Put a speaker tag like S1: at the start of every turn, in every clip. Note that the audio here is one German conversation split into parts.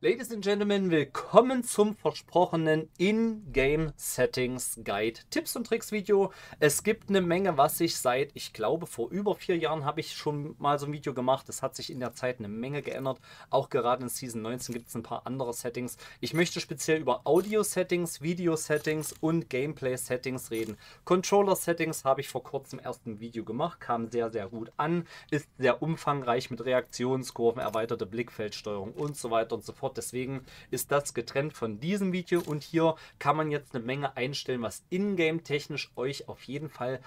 S1: Ladies and Gentlemen, willkommen zum versprochenen In-Game Settings Guide Tipps und Tricks Video. Es gibt eine Menge, was ich seit, ich glaube, vor über vier Jahren habe ich schon mal so ein Video gemacht. Es hat sich in der Zeit eine Menge geändert. Auch gerade in Season 19 gibt es ein paar andere Settings. Ich möchte speziell über Audio-Settings, Video-Settings und Gameplay-Settings reden. Controller-Settings habe ich vor kurzem erst ein Video gemacht, kam sehr, sehr gut an, ist sehr umfangreich mit Reaktionskurven, erweiterte Blickfeldsteuerung und so weiter und so fort fort. Deswegen ist das getrennt von diesem Video und hier kann man jetzt eine Menge einstellen, was ingame technisch euch auf jeden Fall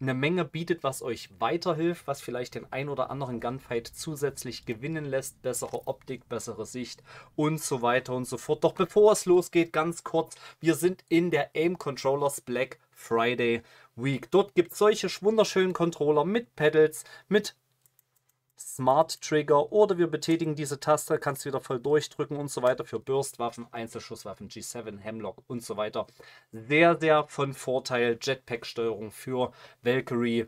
S1: eine Menge bietet, was euch weiterhilft, was vielleicht den ein oder anderen Gunfight zusätzlich gewinnen lässt, bessere Optik, bessere Sicht und so weiter und so fort. Doch bevor es losgeht, ganz kurz, wir sind in der Aim Controllers Black Friday Week. Dort gibt es solche wunderschönen Controller mit Pedals, mit Smart Trigger oder wir betätigen diese Taste, kannst du wieder voll durchdrücken und so weiter für Burstwaffen, Einzelschusswaffen, G7, Hemlock und so weiter. Sehr, sehr von Vorteil. Jetpack-Steuerung für Valkyrie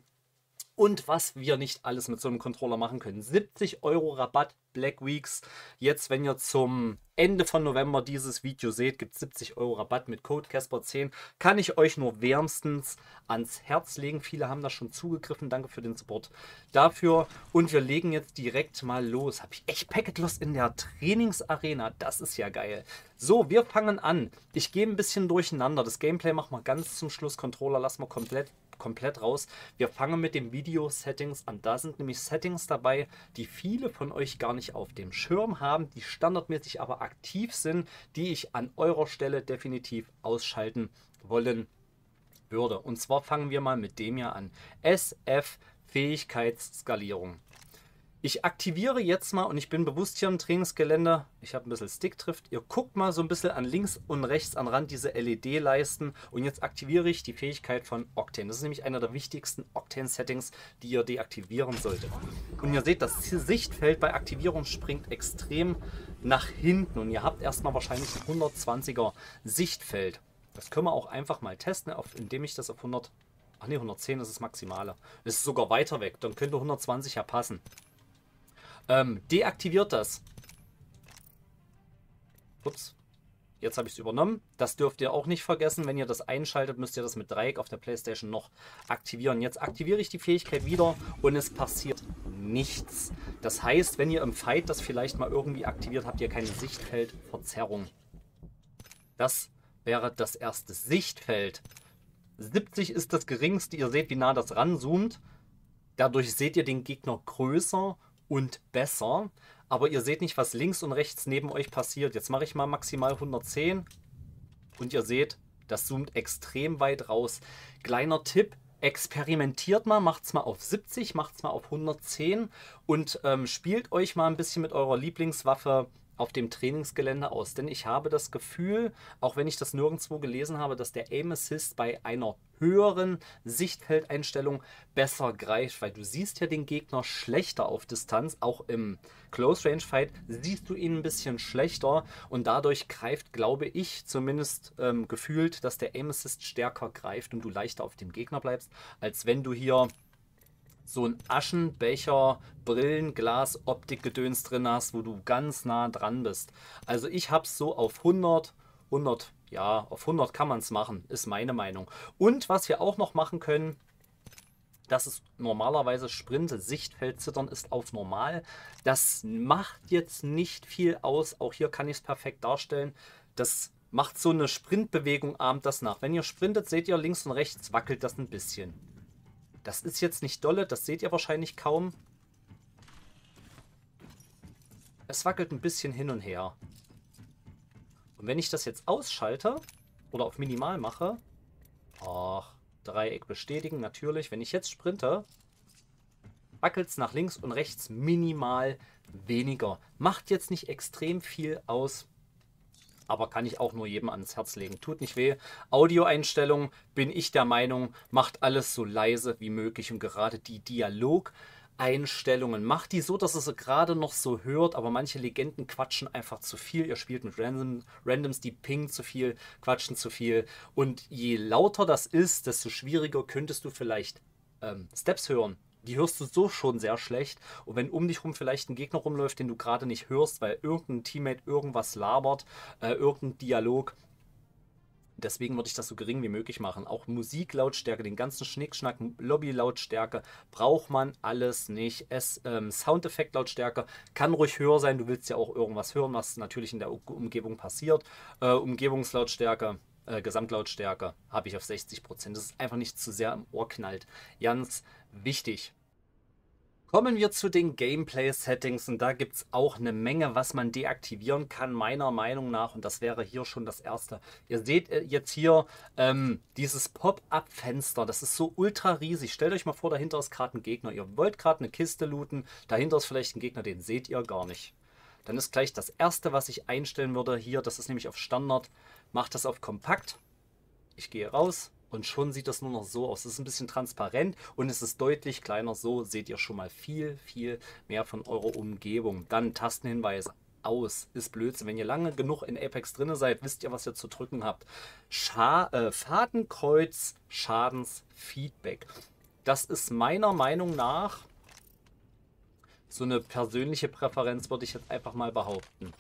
S1: und was wir nicht alles mit so einem Controller machen können. 70 Euro Rabatt Black Weeks. Jetzt, wenn ihr zum Ende von November dieses Video seht, gibt es 70 Euro Rabatt mit Code Casper10. Kann ich euch nur wärmstens ans Herz legen. Viele haben da schon zugegriffen. Danke für den Support dafür. Und wir legen jetzt direkt mal los. Habe ich echt Packet Lost in der Trainingsarena? Das ist ja geil. So, wir fangen an. Ich gehe ein bisschen durcheinander. Das Gameplay machen wir ganz zum Schluss. Controller lassen wir komplett komplett raus. Wir fangen mit den Video-Settings an. Da sind nämlich Settings dabei, die viele von euch gar nicht auf dem Schirm haben, die standardmäßig aber aktiv sind, die ich an eurer Stelle definitiv ausschalten wollen würde. Und zwar fangen wir mal mit dem hier an. SF Fähigkeitsskalierung. Ich aktiviere jetzt mal und ich bin bewusst hier im Trainingsgelände. Ich habe ein bisschen Sticktrift. Ihr guckt mal so ein bisschen an links und rechts an Rand diese LED-Leisten und jetzt aktiviere ich die Fähigkeit von Octane. Das ist nämlich einer der wichtigsten Octane-Settings, die ihr deaktivieren solltet. Und ihr seht, das Sichtfeld bei Aktivierung springt extrem nach hinten und ihr habt erstmal wahrscheinlich ein 120er Sichtfeld. Das können wir auch einfach mal testen, indem ich das auf 100 Ach ne, 110 ist das Maximale. Das ist sogar weiter weg. Dann könnte 120 ja passen. Ähm, deaktiviert das. Ups. Jetzt habe ich es übernommen. Das dürft ihr auch nicht vergessen. Wenn ihr das einschaltet, müsst ihr das mit Dreieck auf der Playstation noch aktivieren. Jetzt aktiviere ich die Fähigkeit wieder und es passiert nichts. Das heißt, wenn ihr im Fight das vielleicht mal irgendwie aktiviert, habt ihr keine Sichtfeldverzerrung. Das wäre das erste Sichtfeld. 70 ist das geringste. Ihr seht, wie nah das ranzoomt. Dadurch seht ihr den Gegner größer und besser. Aber ihr seht nicht, was links und rechts neben euch passiert. Jetzt mache ich mal maximal 110 und ihr seht, das zoomt extrem weit raus. Kleiner Tipp, experimentiert mal, macht es mal auf 70, macht es mal auf 110 und ähm, spielt euch mal ein bisschen mit eurer Lieblingswaffe auf dem Trainingsgelände aus. Denn ich habe das Gefühl, auch wenn ich das nirgendwo gelesen habe, dass der Aim Assist bei einer höheren Sichtfeldeinstellung besser greift, weil du siehst ja den Gegner schlechter auf Distanz, auch im Close Range Fight siehst du ihn ein bisschen schlechter und dadurch greift, glaube ich, zumindest ähm, gefühlt, dass der Aim Assist stärker greift und du leichter auf dem Gegner bleibst, als wenn du hier so ein Aschenbecher, Brillenglas, Optikgedöns drin hast, wo du ganz nah dran bist. Also ich habe es so auf 100, 100, ja, auf 100 kann man es machen, ist meine Meinung. Und was wir auch noch machen können, das ist normalerweise Sprint, Sichtfeldzittern ist auf normal. Das macht jetzt nicht viel aus. Auch hier kann ich es perfekt darstellen. Das macht so eine Sprintbewegung ahmt das nach. Wenn ihr sprintet, seht ihr links und rechts wackelt das ein bisschen. Das ist jetzt nicht dolle, das seht ihr wahrscheinlich kaum. Es wackelt ein bisschen hin und her. Und wenn ich das jetzt ausschalte oder auf minimal mache, ach, Dreieck bestätigen, natürlich. Wenn ich jetzt sprinte, wackelt es nach links und rechts minimal weniger. Macht jetzt nicht extrem viel aus aber kann ich auch nur jedem ans Herz legen. Tut nicht weh. Audioeinstellungen bin ich der Meinung, macht alles so leise wie möglich und gerade die Dialogeinstellungen macht die so, dass es gerade noch so hört, aber manche Legenden quatschen einfach zu viel. Ihr spielt mit Random, Randoms, die pingen zu viel, quatschen zu viel und je lauter das ist, desto schwieriger könntest du vielleicht ähm, Steps hören die hörst du so schon sehr schlecht. Und wenn um dich rum vielleicht ein Gegner rumläuft, den du gerade nicht hörst, weil irgendein Teammate irgendwas labert, äh, irgendein Dialog, Deswegen würde ich das so gering wie möglich machen. Auch Musiklautstärke, den ganzen Schnickschnack, Lobbylautstärke braucht man alles nicht. Es, ähm, Soundeffektlautstärke kann ruhig höher sein. Du willst ja auch irgendwas hören, was natürlich in der Umgebung passiert. Äh, Umgebungslautstärke äh, Gesamtlautstärke habe ich auf 60%. Das ist einfach nicht zu sehr im Ohr knallt. Ganz wichtig. Kommen wir zu den Gameplay-Settings und da gibt es auch eine Menge, was man deaktivieren kann, meiner Meinung nach. Und das wäre hier schon das erste. Ihr seht äh, jetzt hier ähm, dieses Pop-Up-Fenster, das ist so ultra riesig. Stellt euch mal vor, dahinter ist gerade ein Gegner. Ihr wollt gerade eine Kiste looten, dahinter ist vielleicht ein Gegner, den seht ihr gar nicht. Dann ist gleich das erste, was ich einstellen würde hier, das ist nämlich auf Standard, macht das auf Kompakt. Ich gehe raus und schon sieht das nur noch so aus. Es ist ein bisschen transparent und es ist deutlich kleiner. So seht ihr schon mal viel, viel mehr von eurer Umgebung. Dann Tastenhinweis aus. Ist Blödsinn. Wenn ihr lange genug in Apex drin seid, wisst ihr, was ihr zu drücken habt. Scha äh, Fadenkreuz Schadensfeedback. Das ist meiner Meinung nach so eine persönliche Präferenz, würde ich jetzt einfach mal behaupten.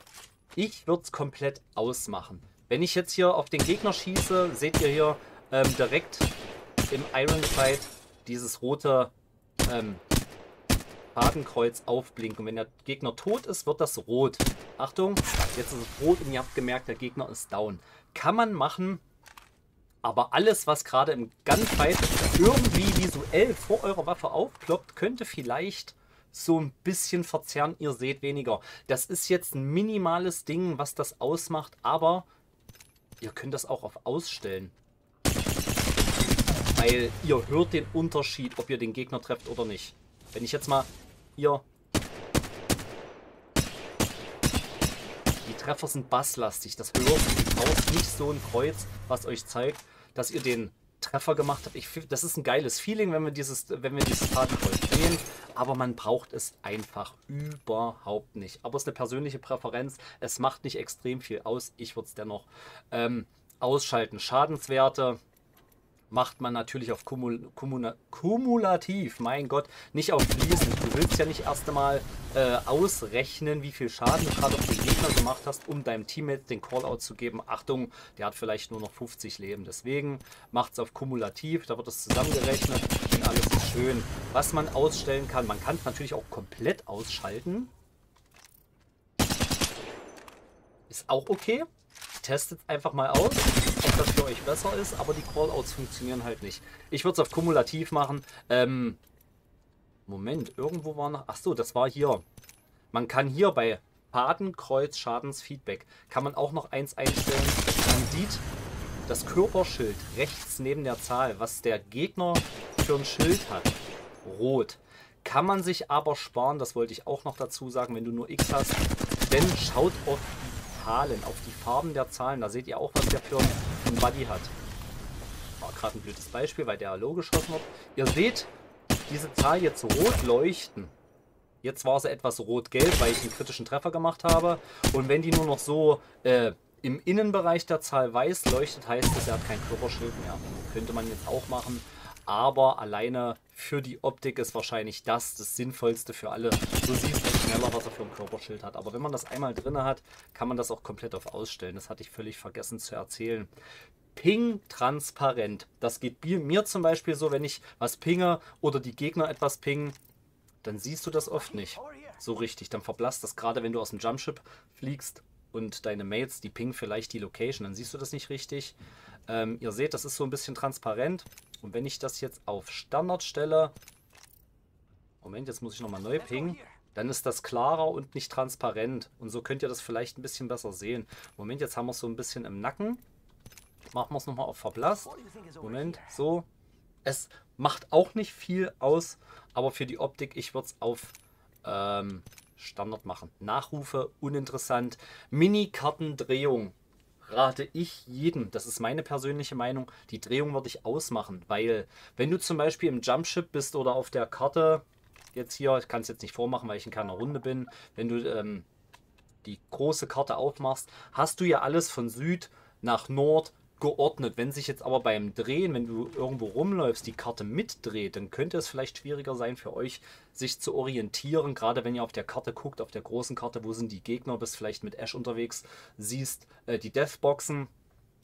S1: Ich würde es komplett ausmachen. Wenn ich jetzt hier auf den Gegner schieße, seht ihr hier ähm, direkt im Iron Fight dieses rote ähm, Fadenkreuz aufblinken. Wenn der Gegner tot ist, wird das rot. Achtung, jetzt ist es rot und ihr habt gemerkt, der Gegner ist down. Kann man machen, aber alles, was gerade im Gunfight irgendwie visuell vor eurer Waffe aufploppt, könnte vielleicht so ein bisschen verzerren. Ihr seht weniger. Das ist jetzt ein minimales Ding, was das ausmacht, aber ihr könnt das auch auf Ausstellen. Weil ihr hört den Unterschied, ob ihr den Gegner trefft oder nicht. Wenn ich jetzt mal hier... Die Treffer sind basslastig. Das hört du braucht nicht so ein Kreuz, was euch zeigt, dass ihr den Treffer gemacht habt. Ich, das ist ein geiles Feeling, wenn wir dieses, wenn wir dieses Fadenkreuz sehen, aber man braucht es einfach überhaupt nicht. Aber es ist eine persönliche Präferenz. Es macht nicht extrem viel aus. Ich würde es dennoch ähm, ausschalten. Schadenswerte macht man natürlich auf Kumul Kumula kumulativ, mein Gott, nicht auf fließend. Du willst ja nicht erst einmal äh, ausrechnen, wie viel Schaden du gerade auf den Gegner gemacht hast, um deinem Teammate den Callout zu geben. Achtung, der hat vielleicht nur noch 50 Leben. Deswegen macht es auf kumulativ, da wird es zusammengerechnet und alles ist schön. Was man ausstellen kann, man kann es natürlich auch komplett ausschalten. Ist auch okay. Testet einfach mal aus das für euch besser ist, aber die Callouts funktionieren halt nicht. Ich würde es auf kumulativ machen. Ähm, Moment, irgendwo war noch... Achso, das war hier. Man kann hier bei Fadenkreuz Schadensfeedback, kann man auch noch eins einstellen. Man sieht das Körperschild rechts neben der Zahl, was der Gegner für ein Schild hat. Rot. Kann man sich aber sparen, das wollte ich auch noch dazu sagen, wenn du nur X hast. Denn schaut auf die Zahlen, auf die Farben der Zahlen. Da seht ihr auch, was der für ein einen Buddy hat. War gerade ein blödes Beispiel, weil der Hallo geschossen hat. Ihr seht diese Zahl jetzt rot leuchten. Jetzt war sie etwas rot-gelb, weil ich einen kritischen Treffer gemacht habe. Und wenn die nur noch so äh, im Innenbereich der Zahl weiß leuchtet, heißt es, er hat kein Körperschild mehr. Könnte man jetzt auch machen. Aber alleine für die Optik ist wahrscheinlich das das Sinnvollste für alle. So siehst du schneller, was er für ein Körperschild hat. Aber wenn man das einmal drin hat, kann man das auch komplett auf ausstellen. Das hatte ich völlig vergessen zu erzählen. Ping transparent. Das geht mir zum Beispiel so, wenn ich was pinge oder die Gegner etwas pingen, dann siehst du das oft nicht so richtig. Dann verblasst das gerade, wenn du aus dem Jumpship fliegst und deine Mates, die pingen vielleicht die Location, dann siehst du das nicht richtig. Ähm, ihr seht, das ist so ein bisschen transparent. Und wenn ich das jetzt auf Standard stelle, Moment, jetzt muss ich nochmal neu pingen, dann ist das klarer und nicht transparent. Und so könnt ihr das vielleicht ein bisschen besser sehen. Moment, jetzt haben wir es so ein bisschen im Nacken. Machen wir es nochmal auf verblasst. Moment, so. Es macht auch nicht viel aus, aber für die Optik, ich würde es auf ähm, Standard machen. Nachrufe, uninteressant. Mini-Kartendrehung rate ich jedem, das ist meine persönliche Meinung, die Drehung würde ich ausmachen, weil wenn du zum Beispiel im Jumpship bist oder auf der Karte, jetzt hier, ich kann es jetzt nicht vormachen, weil ich in keiner Runde bin, wenn du ähm, die große Karte aufmachst, hast du ja alles von Süd nach Nord geordnet. Wenn sich jetzt aber beim Drehen, wenn du irgendwo rumläufst, die Karte mitdreht, dann könnte es vielleicht schwieriger sein für euch, sich zu orientieren. Gerade wenn ihr auf der Karte guckt, auf der großen Karte, wo sind die Gegner, bist vielleicht mit Ash unterwegs, siehst äh, die Deathboxen.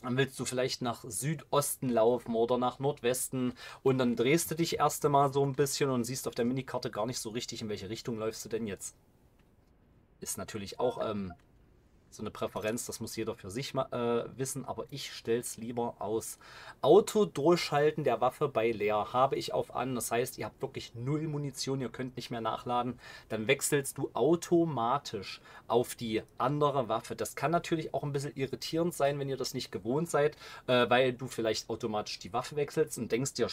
S1: Dann willst du vielleicht nach Südosten laufen oder nach Nordwesten und dann drehst du dich erst einmal so ein bisschen und siehst auf der Minikarte gar nicht so richtig, in welche Richtung läufst du denn jetzt. Ist natürlich auch ähm, so eine Präferenz, das muss jeder für sich äh, wissen, aber ich stelle es lieber aus. Auto-Durchhalten der Waffe bei leer habe ich auf an, das heißt, ihr habt wirklich null Munition, ihr könnt nicht mehr nachladen, dann wechselst du automatisch auf die andere Waffe. Das kann natürlich auch ein bisschen irritierend sein, wenn ihr das nicht gewohnt seid, äh, weil du vielleicht automatisch die Waffe wechselst und denkst dir,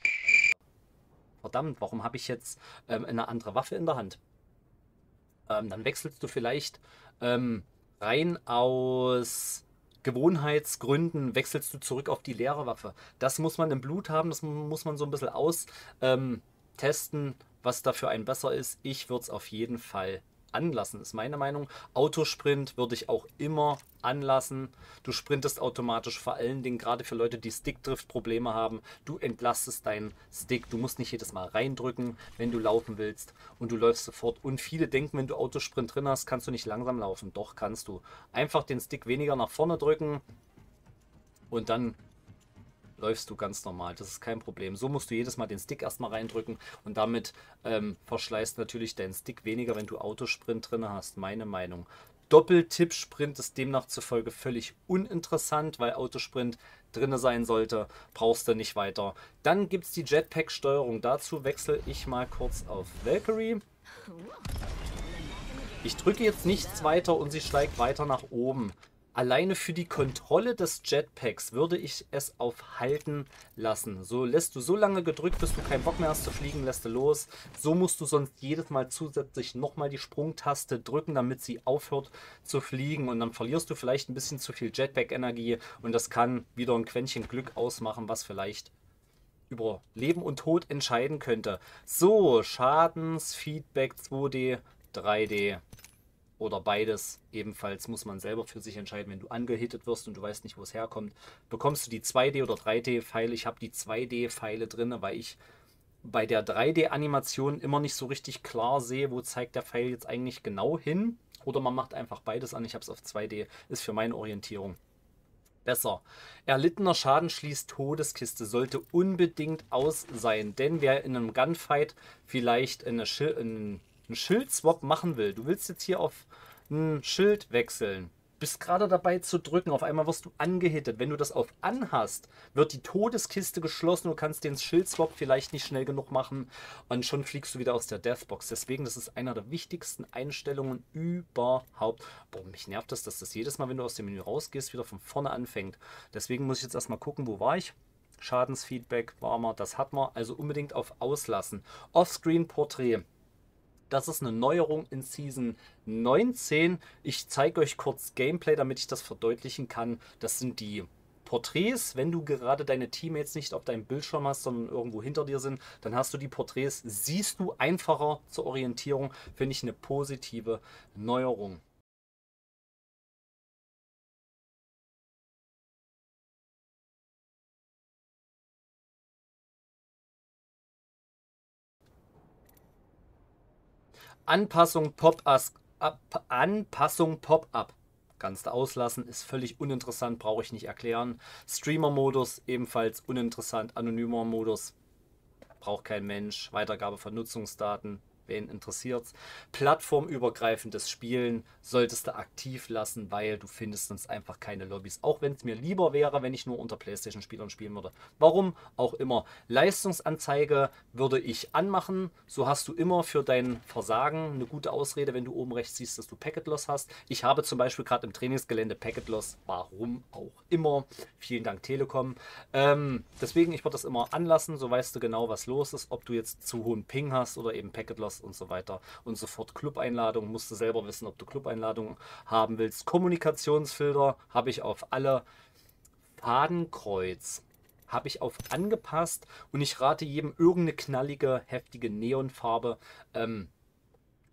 S1: verdammt, warum habe ich jetzt ähm, eine andere Waffe in der Hand? Ähm, dann wechselst du vielleicht ähm, rein aus Gewohnheitsgründen wechselst du zurück auf die leere Waffe. Das muss man im Blut haben, das muss man so ein bisschen austesten, ähm, was da für einen besser ist. Ich würde es auf jeden Fall anlassen, ist meine Meinung. Autosprint würde ich auch immer anlassen. Du sprintest automatisch vor allen Dingen, gerade für Leute, die Stickdrift-Probleme haben. Du entlastest deinen Stick. Du musst nicht jedes Mal reindrücken, wenn du laufen willst. Und du läufst sofort. Und viele denken, wenn du Autosprint drin hast, kannst du nicht langsam laufen. Doch, kannst du. Einfach den Stick weniger nach vorne drücken. Und dann läufst du ganz normal. Das ist kein Problem. So musst du jedes Mal den Stick erstmal reindrücken und damit ähm, verschleißt natürlich dein Stick weniger, wenn du Autosprint drin hast. Meine Meinung. Doppeltipp-Sprint ist demnach zufolge völlig uninteressant, weil Autosprint drin sein sollte. Brauchst du nicht weiter. Dann gibt es die Jetpack-Steuerung. Dazu wechsle ich mal kurz auf Valkyrie. Ich drücke jetzt nichts weiter und sie steigt weiter nach oben. Alleine für die Kontrolle des Jetpacks würde ich es auf Halten lassen. So lässt du so lange gedrückt, bis du keinen Bock mehr hast zu fliegen, lässt du los. So musst du sonst jedes Mal zusätzlich nochmal die Sprungtaste drücken, damit sie aufhört zu fliegen. Und dann verlierst du vielleicht ein bisschen zu viel Jetpack-Energie und das kann wieder ein Quäntchen Glück ausmachen, was vielleicht über Leben und Tod entscheiden könnte. So, Schadensfeedback 2D, 3D oder beides. Ebenfalls muss man selber für sich entscheiden, wenn du angehittet wirst und du weißt nicht, wo es herkommt. Bekommst du die 2D- oder 3D-Pfeile? Ich habe die 2D-Pfeile drin, weil ich bei der 3D-Animation immer nicht so richtig klar sehe, wo zeigt der Pfeil jetzt eigentlich genau hin. Oder man macht einfach beides an. Ich habe es auf 2D. Ist für meine Orientierung besser. Erlittener Schaden schließt Todeskiste, sollte unbedingt aus sein, denn wer in einem Gunfight vielleicht eine, Schild, einen Schildswap machen will, du willst jetzt hier auf ein Schild wechseln, bist gerade dabei zu drücken, auf einmal wirst du angehittet. Wenn du das auf an hast, wird die Todeskiste geschlossen, du kannst den Schildswap vielleicht nicht schnell genug machen und schon fliegst du wieder aus der Deathbox. Deswegen, das ist einer der wichtigsten Einstellungen überhaupt. Boah, mich nervt das, dass das jedes Mal, wenn du aus dem Menü rausgehst, wieder von vorne anfängt. Deswegen muss ich jetzt erstmal gucken, wo war ich? Schadensfeedback war mal, das hat man, also unbedingt auf Auslassen. Offscreen-Porträt. Das ist eine Neuerung in Season 19. Ich zeige euch kurz Gameplay, damit ich das verdeutlichen kann. Das sind die Porträts, wenn du gerade deine Teammates nicht auf deinem Bildschirm hast, sondern irgendwo hinter dir sind, dann hast du die Porträts, siehst du einfacher zur Orientierung, finde ich eine positive Neuerung. Anpassung Pop-up. Anpassung Pop-up. Kannst du auslassen, ist völlig uninteressant, brauche ich nicht erklären. Streamer-Modus ebenfalls uninteressant. Anonymer Modus braucht kein Mensch. Weitergabe von Nutzungsdaten wen interessiert's. Plattformübergreifendes Spielen solltest du aktiv lassen, weil du findest sonst einfach keine Lobbys. Auch wenn es mir lieber wäre, wenn ich nur unter PlayStation-Spielern spielen würde. Warum auch immer. Leistungsanzeige würde ich anmachen. So hast du immer für dein Versagen eine gute Ausrede, wenn du oben rechts siehst, dass du Packet Loss hast. Ich habe zum Beispiel gerade im Trainingsgelände Packet Loss. Warum auch immer. Vielen Dank Telekom. Ähm, deswegen, ich würde das immer anlassen. So weißt du genau, was los ist. Ob du jetzt zu hohen Ping hast oder eben Packet Loss hast und so weiter und so fort. Club-Einladung musst du selber wissen, ob du Club-Einladungen haben willst. Kommunikationsfilter habe ich auf alle. Fadenkreuz habe ich auf angepasst und ich rate jedem irgendeine knallige, heftige Neonfarbe ähm,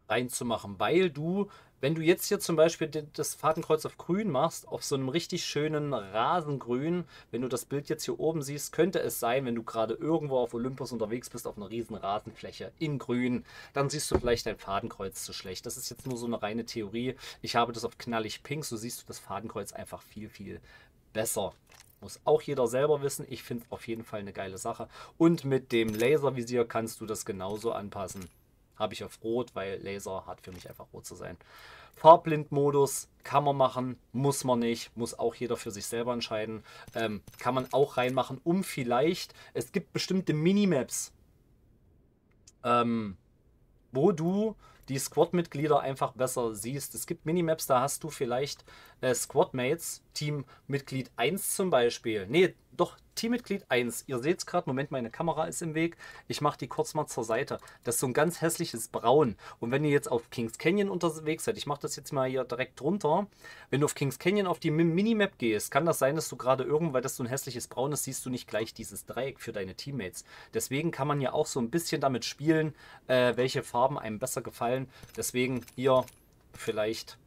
S1: reinzumachen, weil du, wenn du jetzt hier zum Beispiel das Fadenkreuz auf grün machst, auf so einem richtig schönen Rasengrün, wenn du das Bild jetzt hier oben siehst, könnte es sein, wenn du gerade irgendwo auf Olympus unterwegs bist, auf einer riesen Rasenfläche in grün, dann siehst du vielleicht dein Fadenkreuz zu schlecht. Das ist jetzt nur so eine reine Theorie. Ich habe das auf knallig pink, so siehst du das Fadenkreuz einfach viel, viel besser. Muss auch jeder selber wissen. Ich finde es auf jeden Fall eine geile Sache. Und mit dem Laservisier kannst du das genauso anpassen habe ich auf Rot, weil Laser hat für mich einfach rot zu sein. Farbblindmodus kann man machen, muss man nicht, muss auch jeder für sich selber entscheiden. Ähm, kann man auch reinmachen, um vielleicht, es gibt bestimmte Minimaps, ähm, wo du die Squad-Mitglieder einfach besser siehst. Es gibt Minimaps, da hast du vielleicht äh, Squad-Mates, Teammitglied 1 zum Beispiel. Nee, doch, Teammitglied 1. Ihr seht es gerade, Moment, meine Kamera ist im Weg. Ich mache die kurz mal zur Seite. Das ist so ein ganz hässliches Braun. Und wenn ihr jetzt auf Kings Canyon unterwegs seid, ich mache das jetzt mal hier direkt drunter. Wenn du auf Kings Canyon auf die Minimap gehst, kann das sein, dass du gerade irgendwo, weil das so ein hässliches Braun ist, siehst du nicht gleich dieses Dreieck für deine Teammates. Deswegen kann man ja auch so ein bisschen damit spielen, äh, welche Farben einem besser gefallen. Deswegen hier vielleicht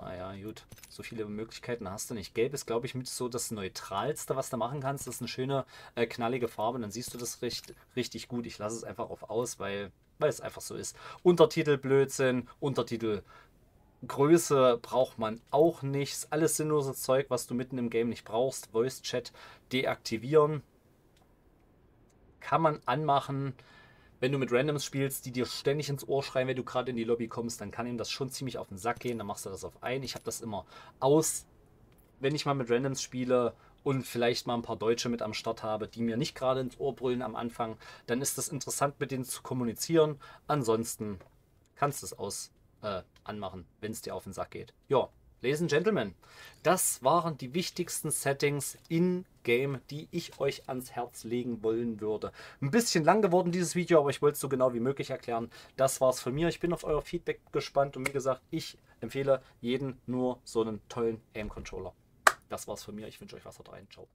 S1: naja, gut. So viele Möglichkeiten hast du nicht. Gelb ist, glaube ich, mit so das Neutralste, was du machen kannst. Das ist eine schöne, äh, knallige Farbe. Dann siehst du das recht, richtig gut. Ich lasse es einfach auf aus, weil, weil es einfach so ist. Untertitel Blödsinn, Untertitel Größe braucht man auch nicht. Alles sinnloses Zeug, was du mitten im Game nicht brauchst. Voice Chat deaktivieren. Kann man anmachen wenn du mit Randoms spielst, die dir ständig ins Ohr schreien, wenn du gerade in die Lobby kommst, dann kann ihm das schon ziemlich auf den Sack gehen. Dann machst du das auf ein. Ich habe das immer aus, wenn ich mal mit Randoms spiele und vielleicht mal ein paar Deutsche mit am Start habe, die mir nicht gerade ins Ohr brüllen am Anfang, dann ist es interessant, mit denen zu kommunizieren. Ansonsten kannst du es aus äh, anmachen, wenn es dir auf den Sack geht. Ja, Ladies and Gentlemen, das waren die wichtigsten Settings in Game, die ich euch ans Herz legen wollen würde. Ein bisschen lang geworden dieses Video, aber ich wollte es so genau wie möglich erklären. Das war es von mir. Ich bin auf euer Feedback gespannt und wie gesagt, ich empfehle jeden nur so einen tollen Aim-Controller. Das war's von mir. Ich wünsche euch was da rein. Ciao.